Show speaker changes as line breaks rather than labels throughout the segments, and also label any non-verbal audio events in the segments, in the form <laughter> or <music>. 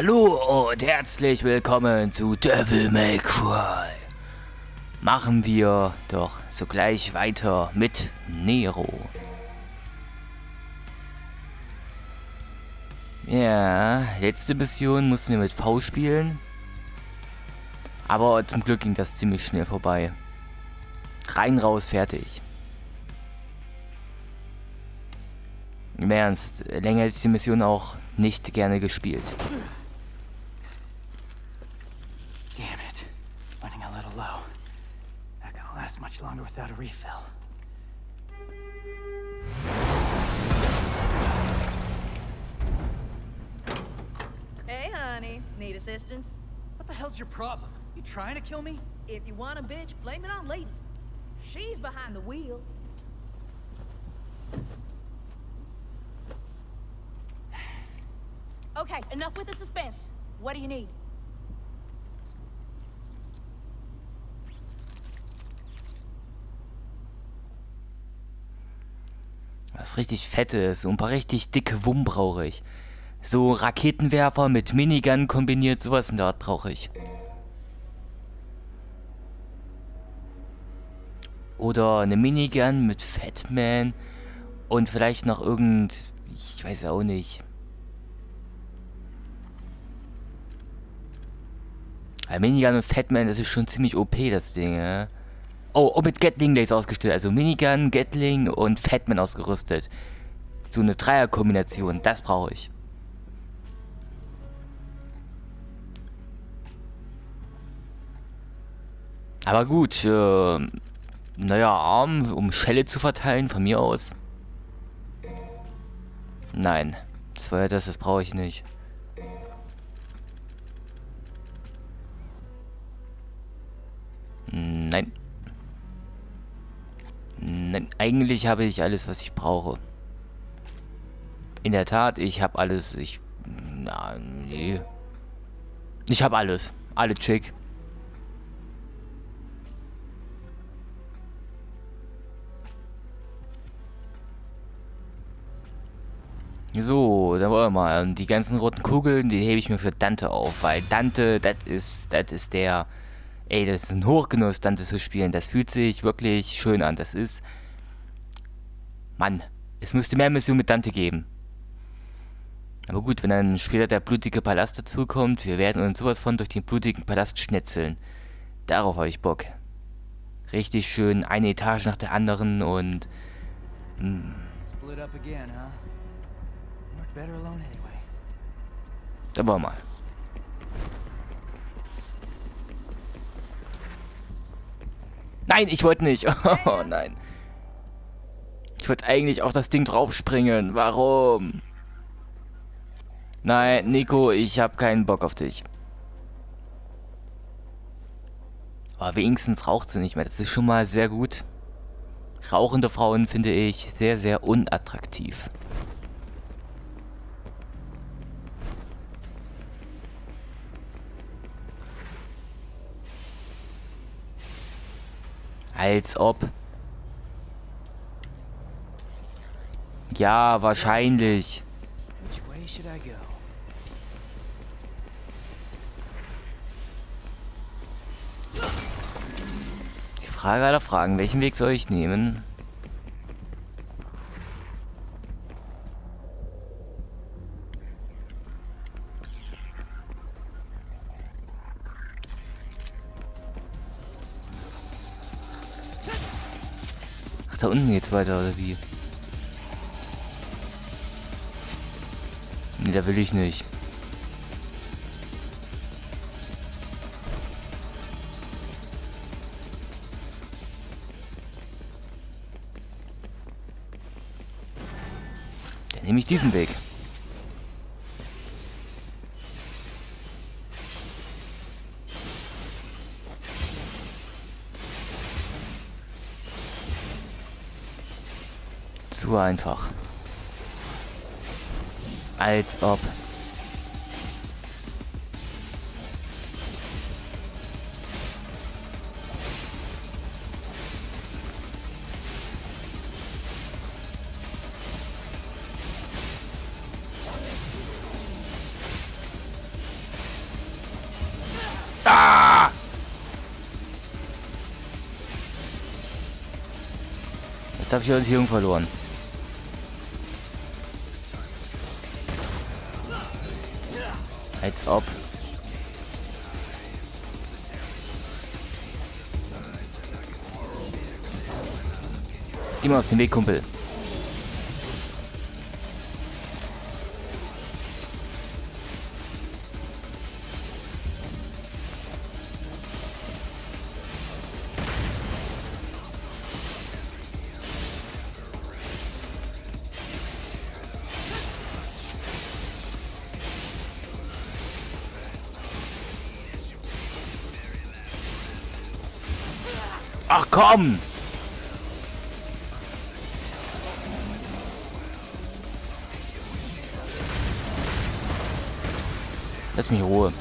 Hallo und herzlich willkommen zu Devil May Cry. Machen wir doch sogleich weiter mit Nero. Ja, letzte Mission mussten wir mit V spielen. Aber zum Glück ging das ziemlich schnell vorbei. Rein, raus, fertig. Im Ernst, länger hätte ich die Mission auch nicht gerne gespielt.
Much longer without a refill.
Hey, honey. Need assistance?
What the hell's your problem? You trying to kill me?
If you want a bitch, blame it on Lady. She's behind the wheel. <sighs> Okay, enough with the suspense. What do you need?
Was richtig fettes, so ein paar richtig dicke Wumm brauche ich. So Raketenwerfer mit Minigun kombiniert, sowas in der Art brauche ich. Oder eine Minigun mit Fatman und vielleicht noch irgend... Ich weiß auch nicht. Weil Minigun und Fatman, das ist schon ziemlich OP, das Ding, ja. Oh, und mit Gatling Laser ausgestattet. Also Minigun, Gatling und Fatman ausgerüstet. So eine Dreierkombination, das brauche ich. Aber gut, äh, naja, Arm, um Schelle zu verteilen, von mir aus. Nein, das war ja das, das brauche ich nicht. Nein. Nein, eigentlich habe ich alles, was ich brauche. In der Tat, ich habe alles. Ich. Na, nee. Ich habe alles. Alle chick. So, da wollen wir mal. Und die ganzen roten Kugeln, die hebe ich mir für Dante auf, weil Dante, das ist, das ist der. Ey, das ist ein Hochgenuss, Dante zu spielen. Das fühlt sich wirklich schön an. Das ist. Mann, es müsste mehr Missionen mit Dante geben. Aber gut, wenn dann später der blutige Palast dazukommt, wir werden uns sowas von durch den blutigen Palast schnetzeln. Darauf habe ich Bock. Richtig schön, eine Etage nach der anderen und. Mh,
Split up again, huh? Work better alone anyway.
da wollen wir mal. Nein, ich wollte nicht. <laughs> Oh nein. Ich wollte eigentlich auf das Ding draufspringen. Warum? Nein, Nico, ich habe keinen Bock auf dich. Aber wenigstens raucht sie nicht mehr. Das ist schon mal sehr gut. Rauchende Frauen finde ich sehr, sehr unattraktiv. Als ob. Ja, wahrscheinlich. Die Frage aller Fragen, welchen Weg soll ich nehmen? Ach, da unten geht's weiter, oder wie? Nee, da will ich nicht. Dann nehme ich diesen Weg. Zu einfach. Als ob. Jetzt habe ich uns Jung verloren. Als ob. Mal aus dem Weg, Kumpel. Ach komm! Lass mich Ruhe.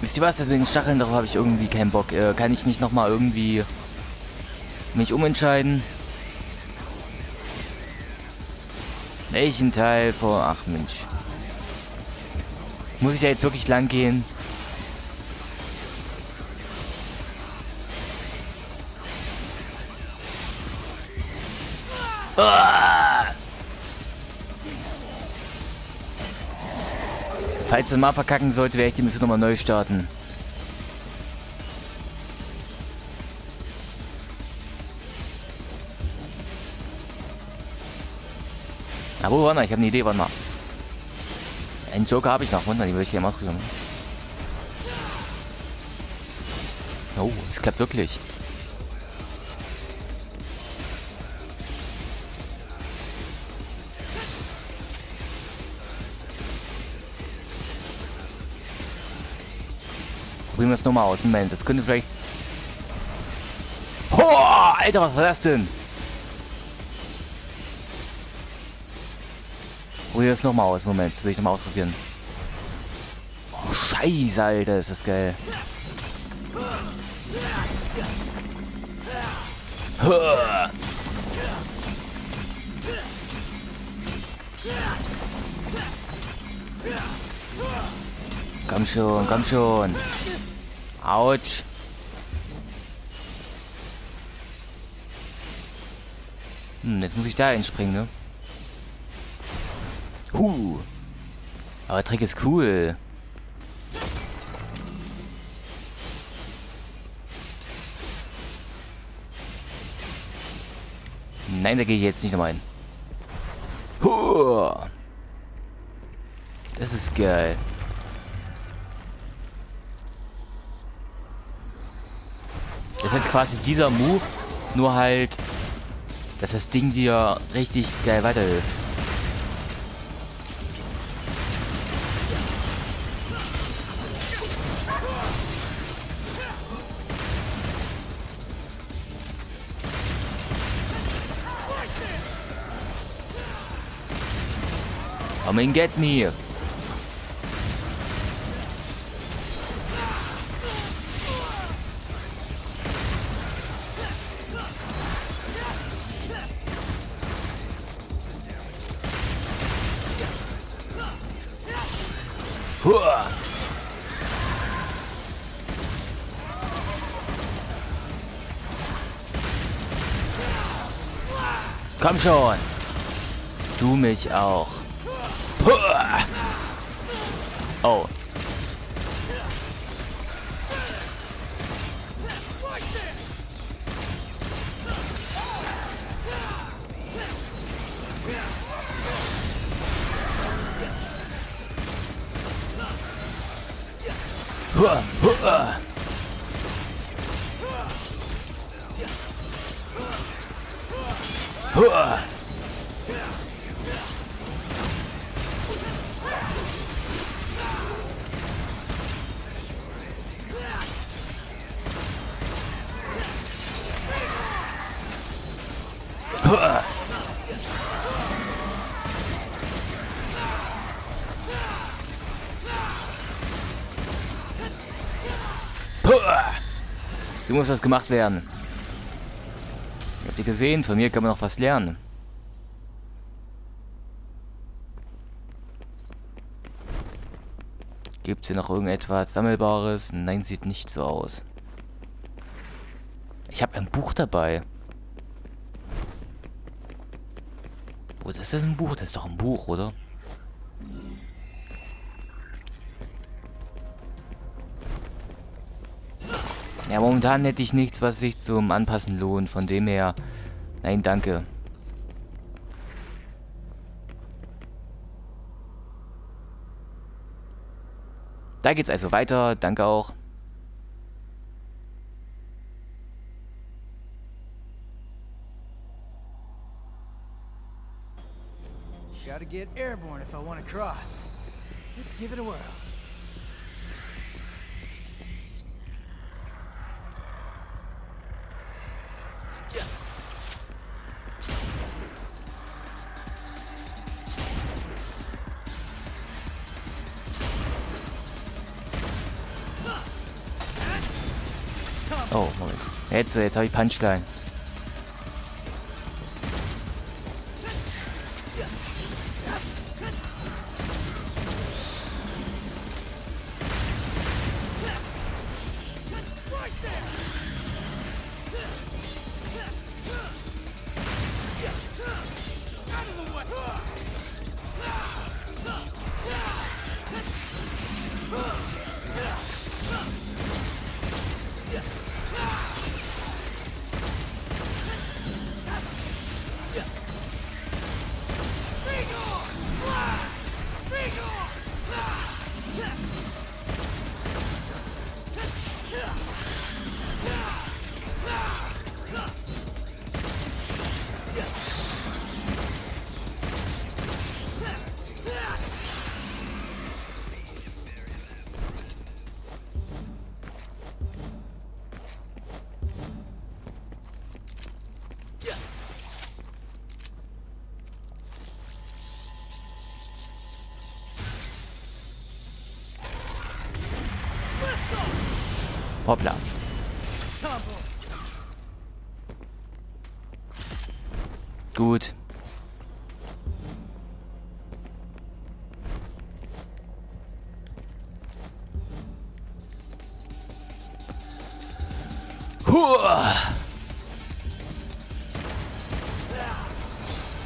Wisst ihr was? Deswegen Stacheln, darauf habe ich irgendwie keinen Bock. Äh, kann ich nicht nochmal irgendwie mich umentscheiden? Welchen Teil vor... Ach Mensch. Muss ich da jetzt wirklich lang gehen? Ah! Falls es mal verkacken sollte, werde ich die Mission nochmal neu starten. Aber warte mal, ich habe eine Idee, warte mal. Einen Joker habe ich noch, Wunder, die würde ich gerne ausprobieren. Oh, es klappt wirklich. Probieren wir es nochmal aus. Moment, das könnte vielleicht... Boah, Alter, was war das denn? Probier das nochmal aus. Moment, das will ich nochmal ausprobieren. Oh, scheiße, Alter, ist das geil. Komm schon, komm schon. Autsch. Hm, jetzt muss ich da einspringen, ne? Huh. Aber Trick ist cool. Nein, da gehe ich jetzt nicht nochmal hin. Huh. Das ist geil. Das ist halt quasi dieser Move, nur halt, dass das Ding dir richtig geil weiterhilft. Come and get me. Komm schon. Du mich auch. Huah. So muss das gemacht werden. Habt ihr gesehen? Von mir kann man noch was lernen. Gibt es hier noch irgendetwas Sammelbares? Nein, sieht nicht so aus. Ich habe ein Buch dabei. Oh, das ist ein Buch. Das ist doch ein Buch, oder? Ja, momentan hätte ich nichts, was sich zum Anpassen lohnt. Von dem her, nein, danke. Da geht's also weiter. Danke auch.
Gotta get airborne if I want to cross. Let's give it a whirl.
Oh, Moment. Jetzt, jetzt habe ich Punchline. Hoppla. Gut. Huah.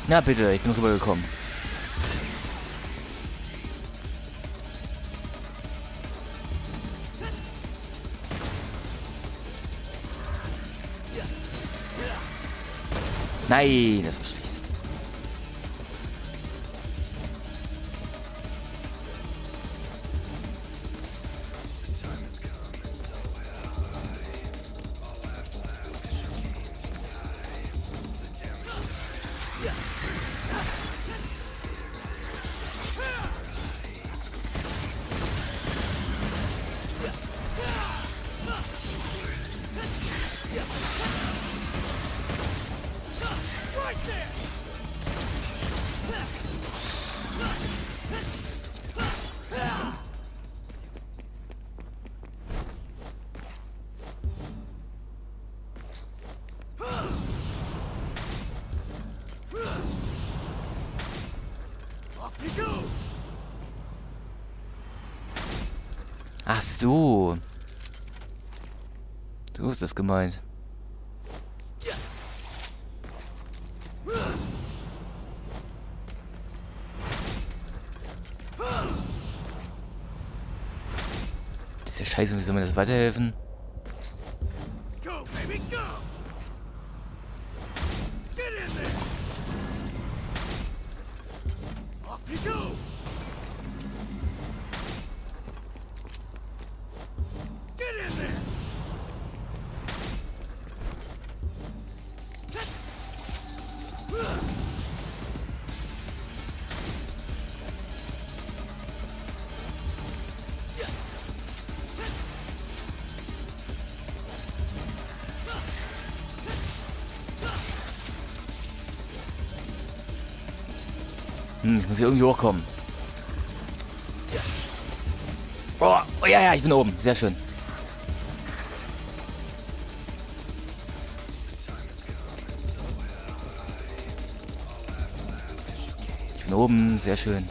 Na bitte, ich bin rübergekommen. Nein, das war schlecht.
Off
Ach so. So ist das gemeint. Diese Scheiße, wie soll mir das weiterhelfen? Hm, ich muss hier irgendwie hochkommen. Oh, oh ja, ja, ich bin oben. Sehr schön. Ich bin oben. Sehr schön.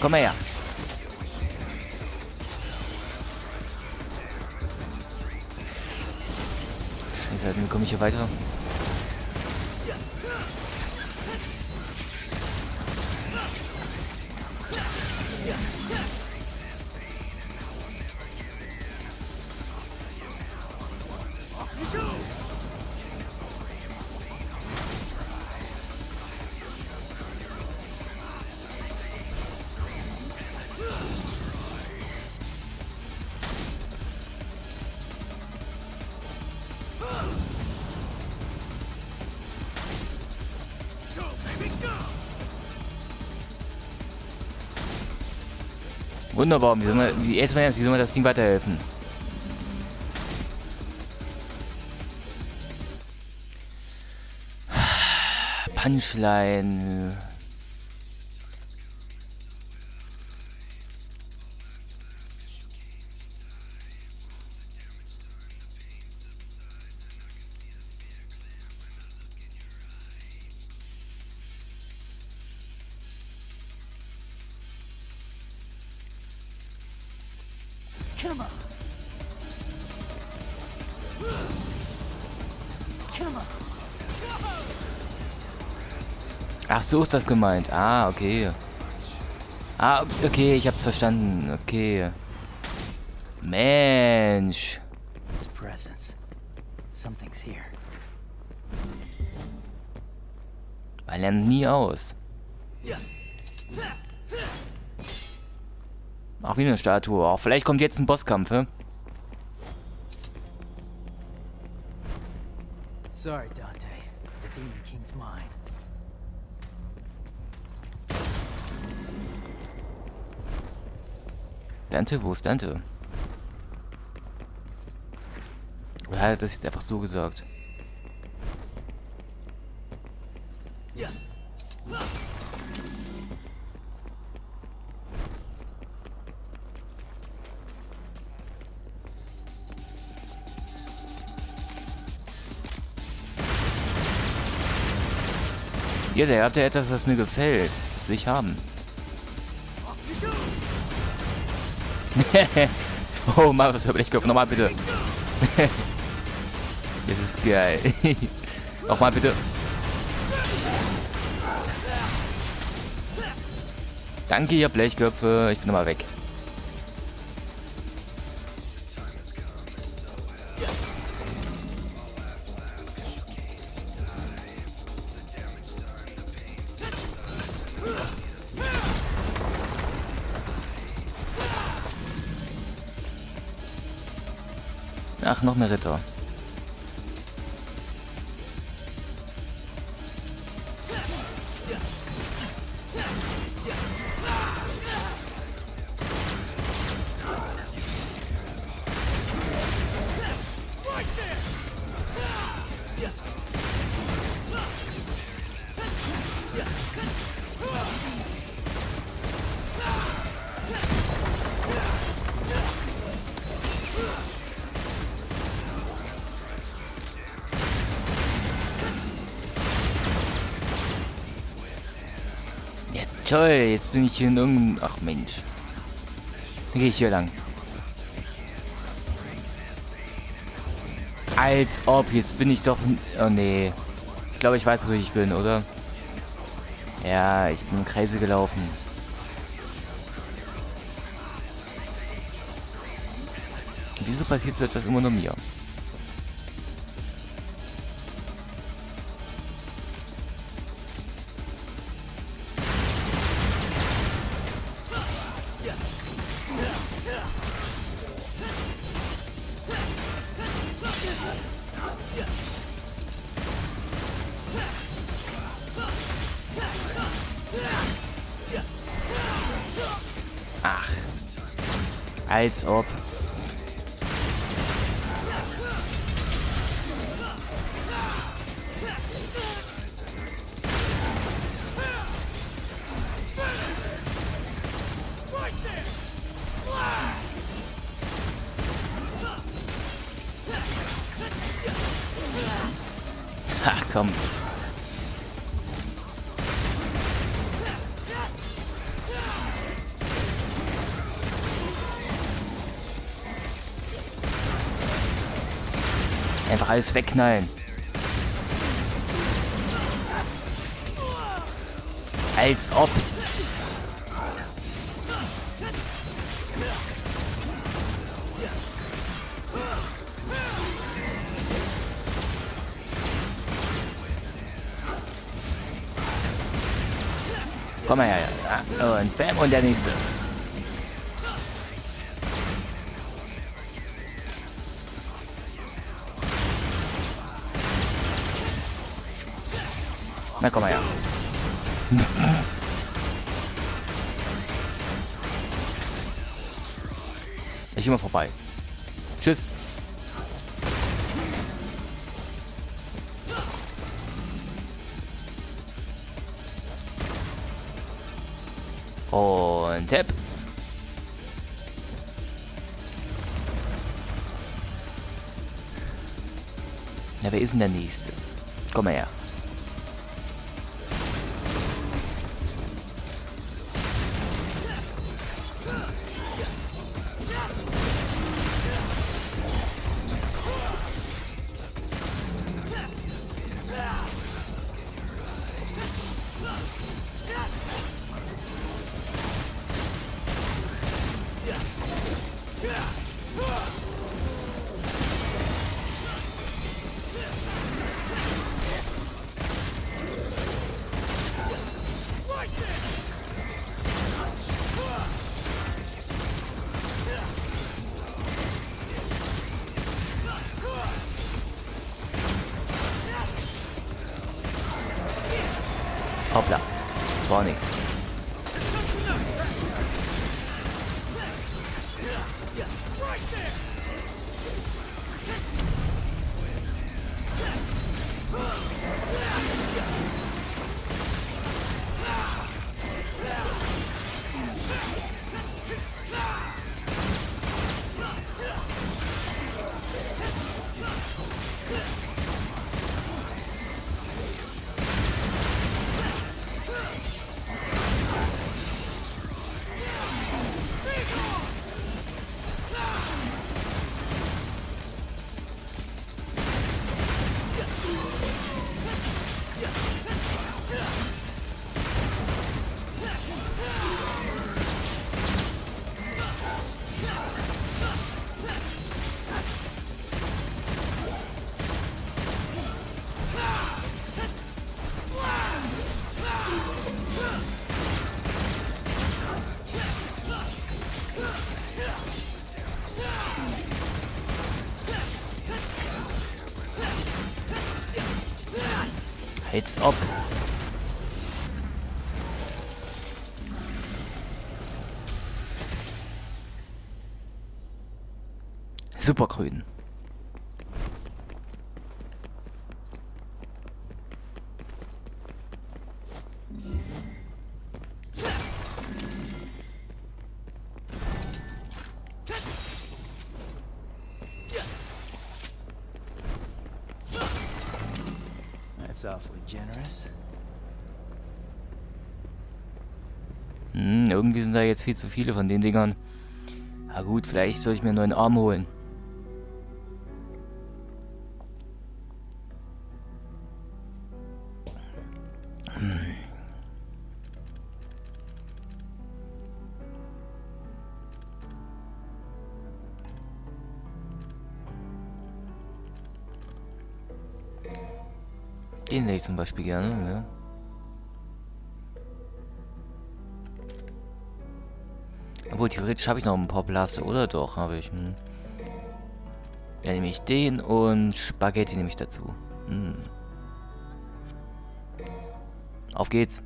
Komm her. Scheiße, wie komme ich hier weiter? Wunderbar. Wie soll man, jetzt, wie soll man das Ding weiterhelfen? <sighs> Punchline. So ist das gemeint. Ah, okay. Ah, okay, ich hab's verstanden. Okay. Mensch. Man lernt nie aus. Auch wieder eine Statue. Auch vielleicht kommt jetzt ein Bosskampf, hä?
Sorry, Dante.
Dante, wo ist Dante? Oder hat er das jetzt einfach so gesagt? Ja, der hat ja etwas, was mir gefällt. Das will ich haben. <laughs> oh, mach was für Blechkopf. Nochmal bitte. <laughs> das ist geil. <laughs> Nochmal bitte. Danke, ihr Blechköpfe. Ich bin nochmal weg. Ach, noch mehr Ritter. Bin ich hier in irgendeinem... Ach Mensch. Dann gehe ich hier lang. Als ob, jetzt bin ich doch... Oh nee. Ich glaube, ich weiß, wo ich bin, oder? Ja, ich bin im Kreise gelaufen. Wieso passiert so etwas immer nur mir? Als ob. Alles wegknallen. Als ob. Komm her. Und bam, und der nächste. Na komm mal her. Ich immer vorbei. Tschüss. Und Tipp. Na, wer ist denn der Nächste? Komm mal her. Das war nichts. Als ob. Supergrün.
That's awfully generous.
Hm, irgendwie sind da jetzt viel zu viele von den Dingern. Na gut, vielleicht soll ich mir einen neuen Arm holen. ich zum Beispiel gerne, ne? Obwohl, theoretisch habe ich noch ein paar Blaster, oder? Doch, habe ich. Hm. Dann nehme ich den und Spaghetti nehme ich dazu. Hm. Auf geht's.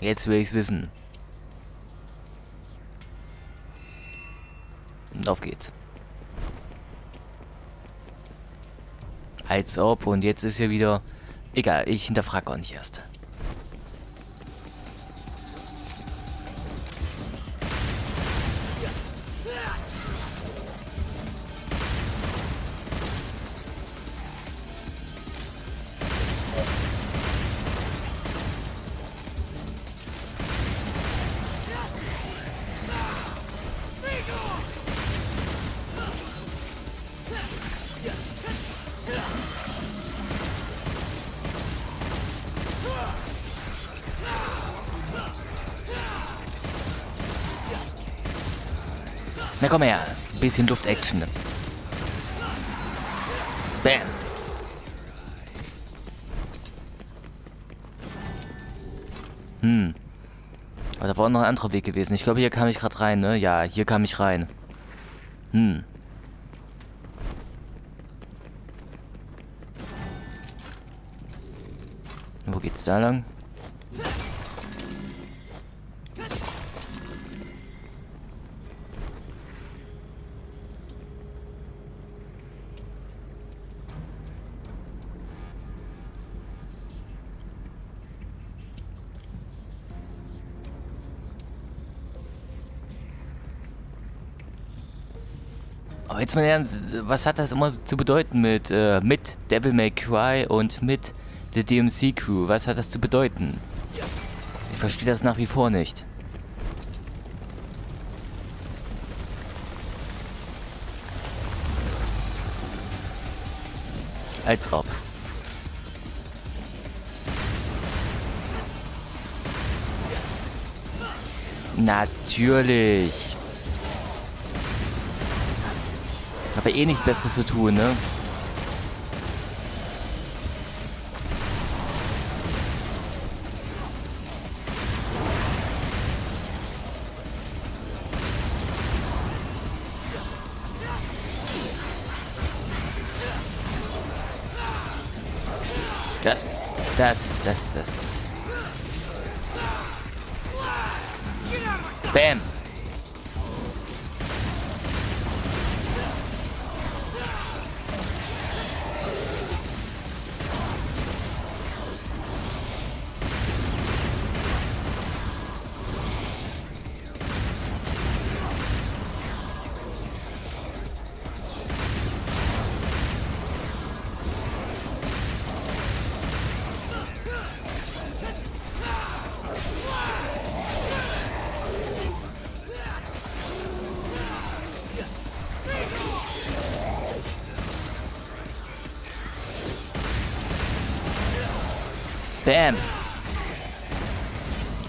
Jetzt will ich's wissen. Auf geht's. Als ob. Und jetzt ist ja wieder... Egal, ich hinterfrage auch nicht erst. Komm her. Bisschen Luft-Action. Bam. Hm. Aber da war noch ein anderer Weg gewesen. Ich glaube, hier kam ich gerade rein, ne? Ja, hier kam ich rein. Hm. Wo geht's da lang? Jetzt mal ernst, was hat das immer zu bedeuten mit, äh, mit Devil May Cry und mit The DMC Crew? Was hat das zu bedeuten? Ich verstehe das nach wie vor nicht. Als ob. Natürlich. Aber eh nichts Besseres zu tun, ne? Das, das, das, das. Bam.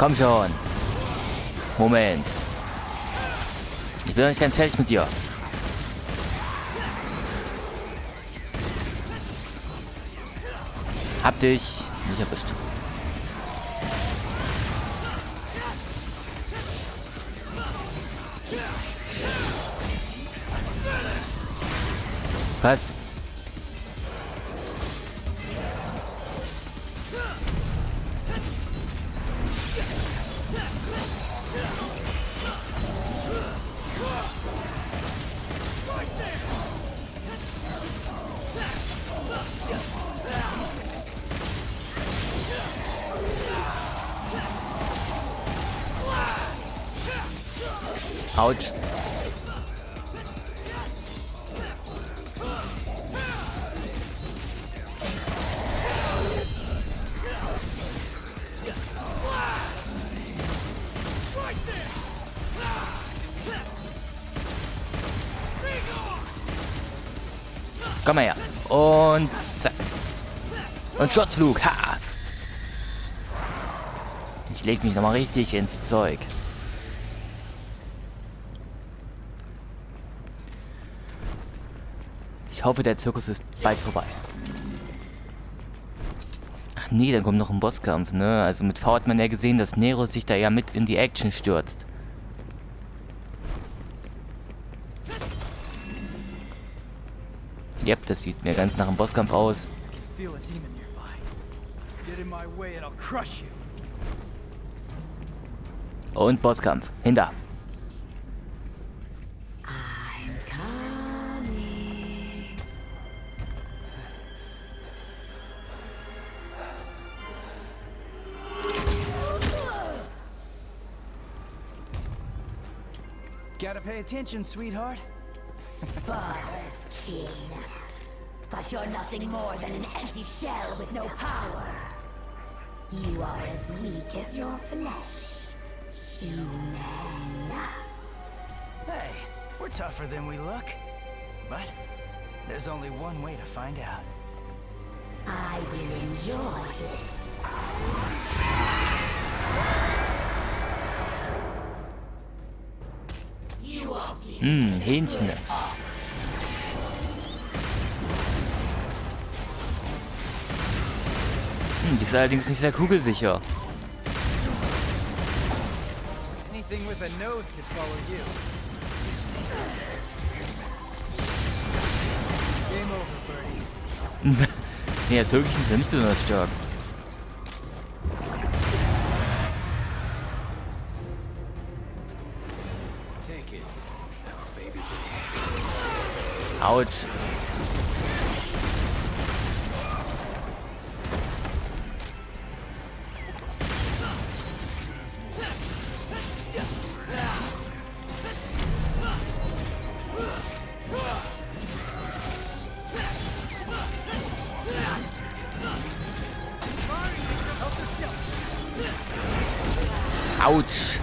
Komm schon. Moment. Ich bin noch nicht ganz fertig mit dir. Hab dich nicht erwischt. Was? Autsch. Komm mal her. Und zack. Und Sturzflug. Ha! Ich leg mich nochmal richtig ins Zeug. Ich hoffe, der Zirkus ist bald vorbei. Ach nee, dann kommt noch ein Bosskampf, ne? Also mit V hat man ja gesehen, dass Nero sich da ja mit in die Action stürzt. Yep, das sieht mir ganz nach einem Bosskampf aus.
Feel a demon attention, sweetheart.
But you're nothing more than an empty shell with no power. You are as weak as your flesh. Human.
Hey, we're tougher than we look. But there's only one way to find out.
I will enjoy this.
Hm, Hähnchen. Hm, die ist allerdings nicht sehr kugelsicher. <laughs> Nee, das Vögelchen sind nicht besonders stark. Autsch. Autsch.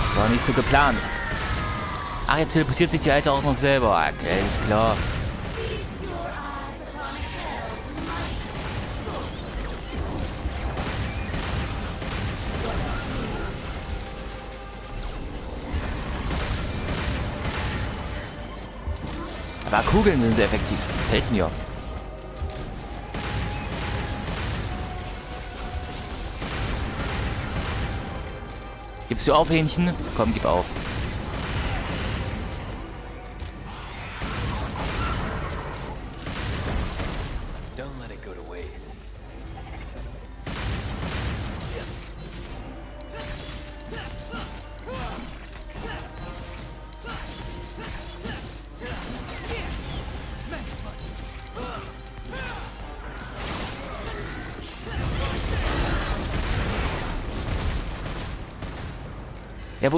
Das war nicht so geplant. Ach, jetzt teleportiert sich die Alte auch noch selber. Okay, ist klar. Aber Kugeln sind sehr effektiv, das gefällt mir. Gibst du auf, Hähnchen? Komm, gib auf.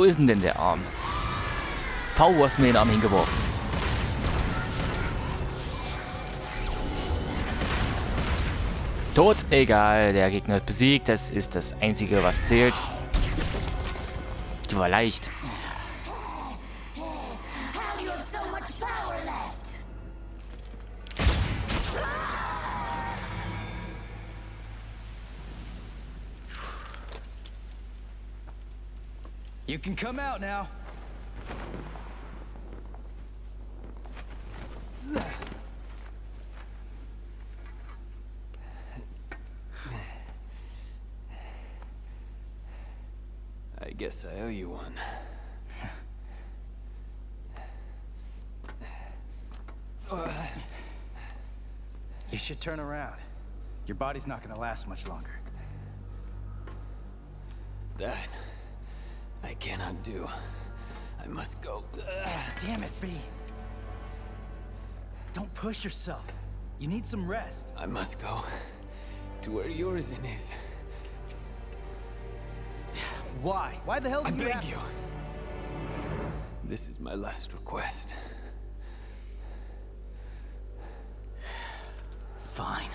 Ist denn der Arm? V, du hast mir den Arm hingeworfen. Tot? Egal, der Gegner ist besiegt. Das ist das Einzige, was zählt. Die war leicht.
You
can come out now.
I guess I owe you one.
You should turn around. Your body's not gonna last much longer.
That I cannot do. I must go.
Ah, damn it, V. Don't push yourself. You need some rest.
I must go to where Yorzin is.
Why? Why the hell
I beg you. This is my last request.
Fine.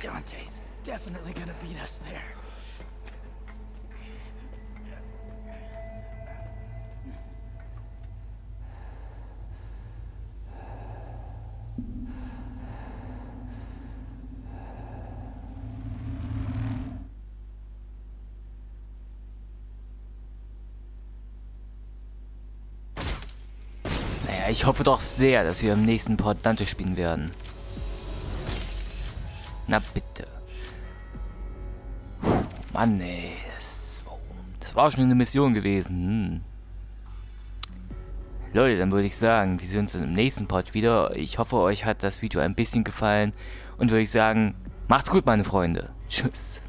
Dante's definitely gonna beat us there.
Ich hoffe doch sehr, dass wir im nächsten Part Dante spielen werden. Na bitte. Mann, ey. Das, das war schon eine Mission gewesen. Hm. Leute, dann würde ich sagen, wir sehen uns im nächsten Part wieder. Ich hoffe, euch hat das Video ein bisschen gefallen. Und würde ich sagen, Macht's gut, meine Freunde. Tschüss.